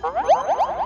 Música